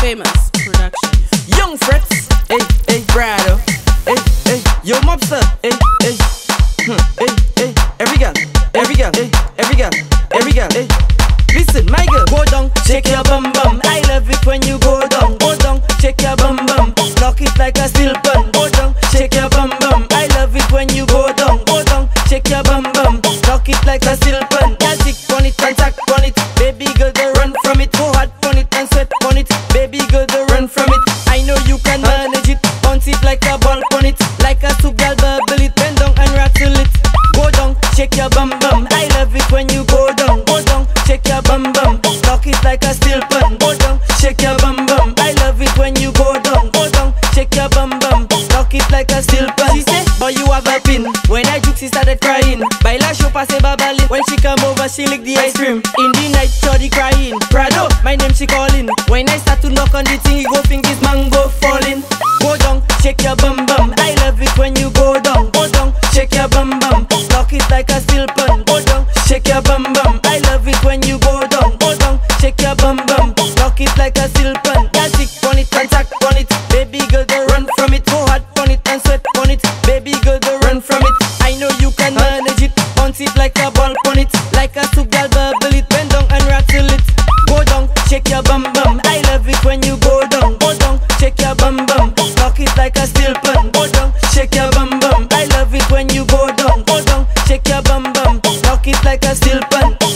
Famous Productions. Young Frets, eh, hey, eh, hey, Prado, hey, hey, yo, mobster, hey, hey, hmm, hey, hey, every girl, every girl, hey, every girl, every girl, hey. Listen, my girl, go down, shake your bum bum. I love it when you go down, go down, shake your bum bum. Lock it like a steel pen, go down, shake your bum bum. I love it when you go down, go down, shake your bum bum. Lock it like a steel pen, yeah, tick on it and tack on it. It, like a ball on it, like a soup girl, bubble it, bend down and rattle it. Go down, shake your bum bum. I love it when you go down, go down, shake your bum bum. Lock it like a steel pen. Go down, shake your bum bum. I love it when you go down, go down, shake your bum bum. Lock it like a steel pen. She say, boy you have a pin. When I juke, she started crying. Baila show passe babalin. When she come over, she lick the ice cream. In the night, shorty crying. Prado, my name she calling. When I start to knock on the thing, he go fingers mango falling. Shake your bum bum. I love it when you go down, go down, shake your bum bum. Lock it like a steel pen. Go down, shake your bum bum. I love it when you go down, go down, shake your bum bum. Lock it like a steel pen. Yeah, tick on it tack on it. Baby girl, go run from it. Go hard on it and sweat on it. Baby girl, go run from it. I know you can manage it. Bounce it like a ball on it. Like a soup girl, bubble it. Bend down and rattle it. Go down, shake your bum bum. I love it when you go down. Go down, shake your bum bum. When you go down. Down, shake your bum bum. rock it like a steel pen.